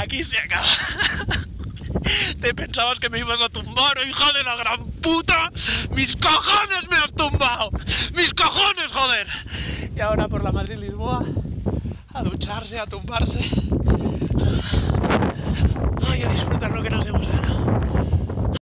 Aquí se acaba. Te pensabas que me ibas a tumbar, hija de la gran puta. Mis cojones me has tumbado. Mis cojones, joder. Y ahora por la Madrid-Lisboa a ducharse, a tumbarse.